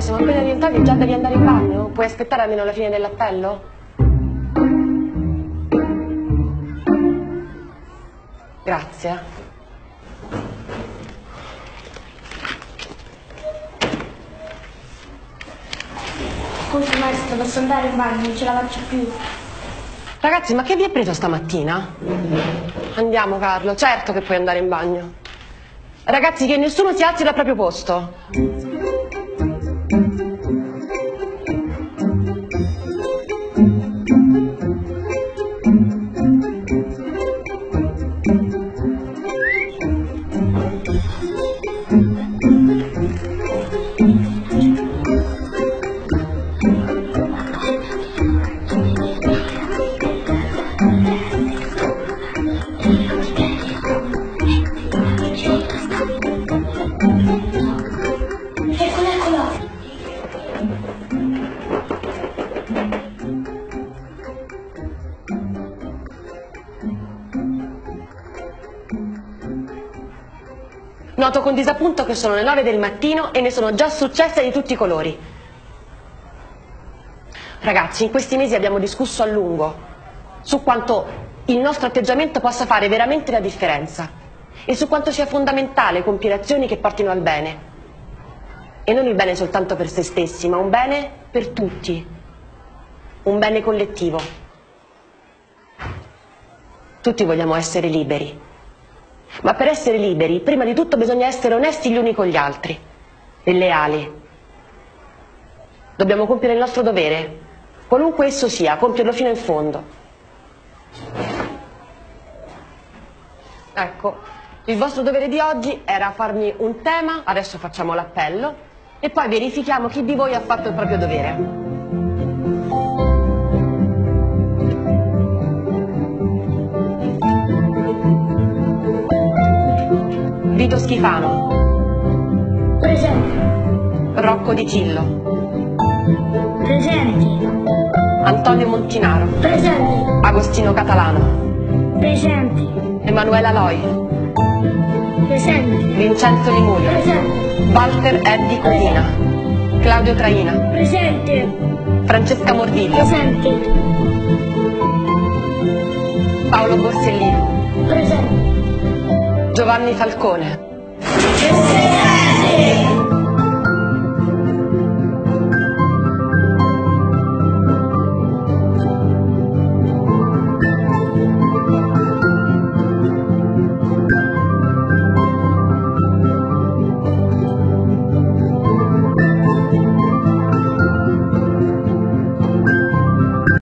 siamo appena rientrati, già devi andare in bagno? Puoi aspettare almeno la fine dell'appello? Grazie. Scusi maestro, posso andare in bagno, non ce la faccio più. Ragazzi, ma che vi è preso stamattina? Andiamo Carlo, certo che puoi andare in bagno. Ragazzi, che nessuno si alzi dal proprio posto. Noto con disappunto che sono le 9 del mattino e ne sono già successe di tutti i colori. Ragazzi, in questi mesi abbiamo discusso a lungo su quanto il nostro atteggiamento possa fare veramente la differenza e su quanto sia fondamentale compiere azioni che portino al bene. E non il bene soltanto per se stessi, ma un bene per tutti, un bene collettivo. Tutti vogliamo essere liberi. Ma per essere liberi, prima di tutto bisogna essere onesti gli uni con gli altri e leali. Dobbiamo compiere il nostro dovere, qualunque esso sia, compierlo fino in fondo. Ecco, il vostro dovere di oggi era farmi un tema, adesso facciamo l'appello e poi verifichiamo chi di voi ha fatto il proprio dovere. Vito Schifano, Presente. Rocco Di Cillo, Presenti. Antonio Montinaro, Presenti. Agostino Catalano, Presenti. Emanuela Loi, Presenti. Vincenzo Limurio, Presenti. Walter Eddi Codina, Claudio Traina, Presente. Francesca Morvillo, Presenti. Paolo Borsellino, Presenti. Giovanni Falcone.